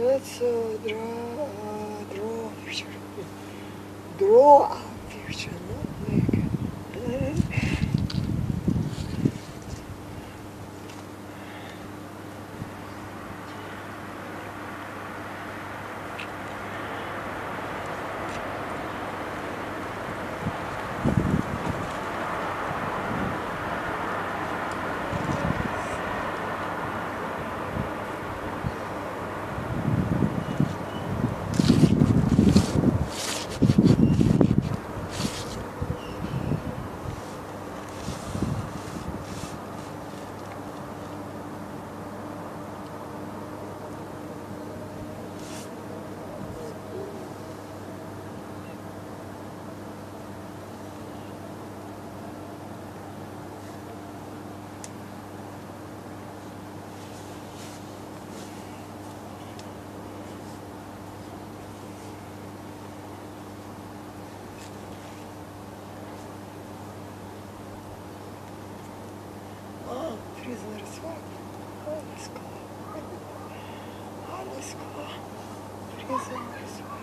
It's a draw, uh, draw future. Draw future, А, фрізер сват. Алісько. Алісько. Фрізер сват.